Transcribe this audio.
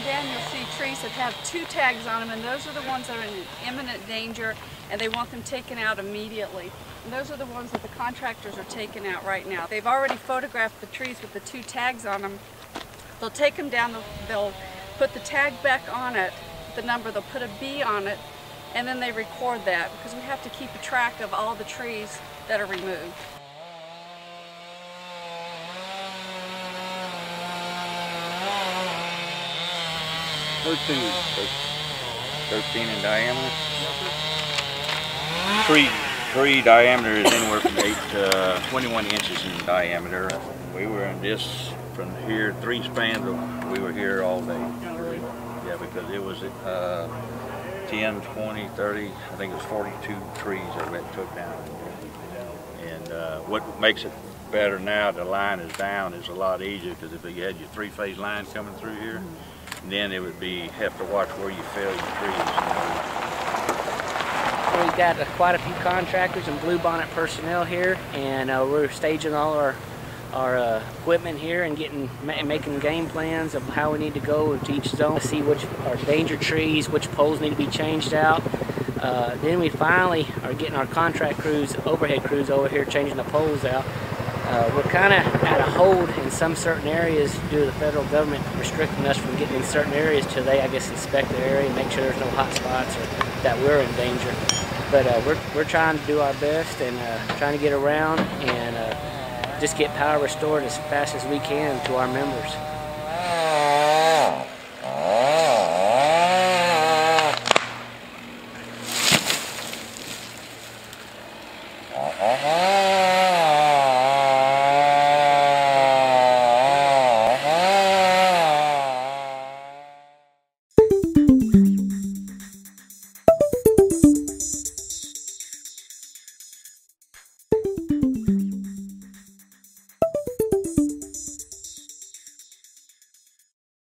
again, you'll see trees that have two tags on them, and those are the ones that are in imminent danger, and they want them taken out immediately. And those are the ones that the contractors are taking out right now. They've already photographed the trees with the two tags on them. They'll take them down, they'll put the tag back on it, the number, they'll put a B on it, and then they record that because we have to keep a track of all the trees that are removed. Thirteen. Thirteen in diameter. Tree tree diameter is anywhere from eight to 21 inches in diameter. We were in this from here three spans. We were here all day. Yeah, because it was uh, 10, 20, 30. I think it was 42 trees that we took down. And uh, what makes it better now, the line is down, is a lot easier because if you had your three-phase line coming through here, then it would be have to watch where you fell your trees. We've got uh, quite a few contractors and Bluebonnet personnel here, and uh, we're staging all our our uh, equipment here and getting ma making game plans of how we need to go to each zone to see which are danger trees, which poles need to be changed out. Uh, then we finally are getting our contract crews, overhead crews over here changing the poles out. Uh, we're kind of at a hold in some certain areas due to the federal government restricting us from getting in certain areas till they, I guess, inspect the area and make sure there's no hot spots or that we're in danger. But uh, we're, we're trying to do our best and uh, trying to get around and uh, just get power restored as fast as we can to our members.